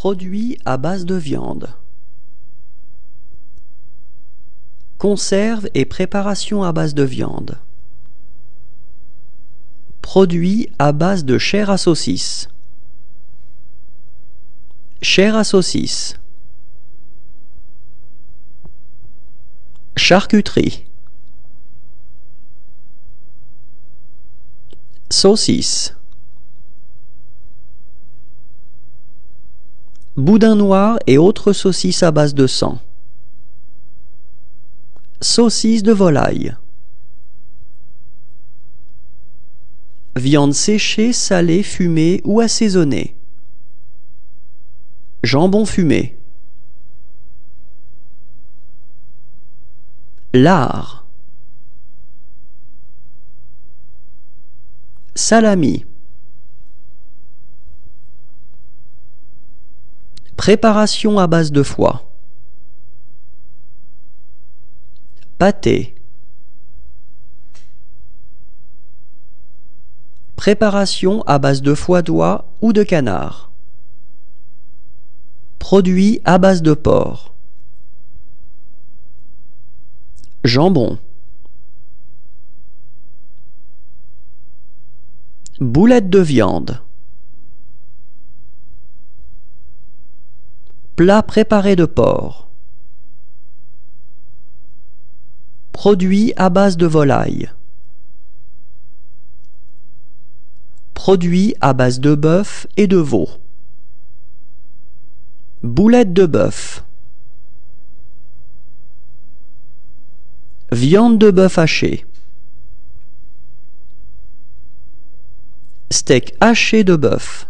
Produits à base de viande. Conserve et préparation à base de viande. Produits à base de chair à saucisse. Chair à saucisse. Charcuterie. Saucisse. Boudin noir et autres saucisses à base de sang. Saucisse de volaille. Viande séchée, salée, fumée ou assaisonnée. Jambon fumé. Lard. Salami. Préparation à base de foie. Pâté. Préparation à base de foie d'oie ou de canard. Produit à base de porc. Jambon. Boulettes de viande. Plat préparé de porc. Produit à base de volaille. Produit à base de bœuf et de veau. Boulettes de bœuf. Viande de bœuf haché. Steak haché de bœuf.